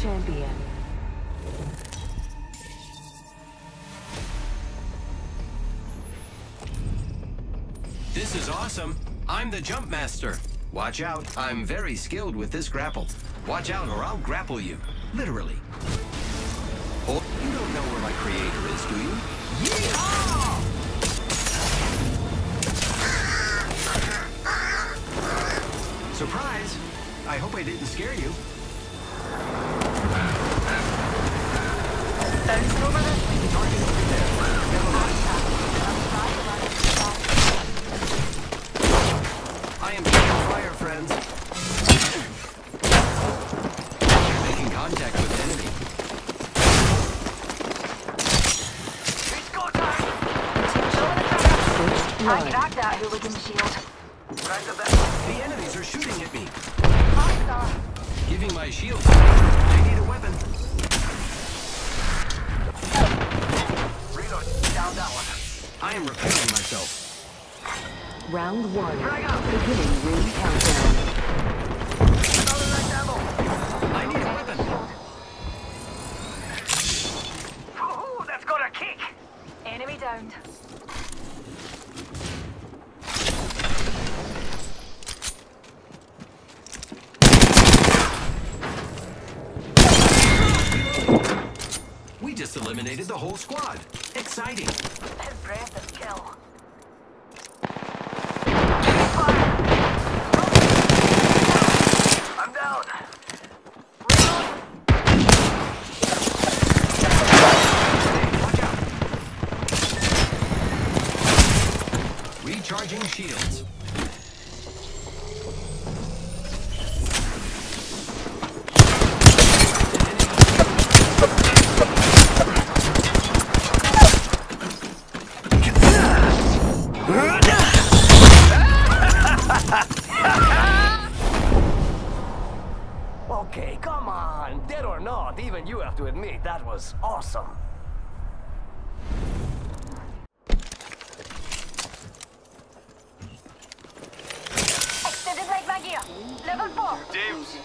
champion. This is awesome. I'm the jump master. Watch out. I'm very skilled with this grapple. Watch out or I'll grapple you. Literally. Oh, you don't know where my creator is, do you? Yeehaw! Surprise! I hope I didn't scare you. First I blood. cracked that hooligan shield. Right the best. The enemies are shooting at me. Faster. Giving my shield. I need a weapon. Reload. Down that one. I am repairing myself. Round one. Beginning ring countdown. Another light ammo. I need a weapon. Woohoo! That's got a kick! Enemy downed. Just eliminated the whole squad. Exciting. Impressive kill. I'm down. Watch out. Recharging shields. Okay, come on. Dead or not, even you have to admit that was awesome. Extended leg mag here. Level 4. James,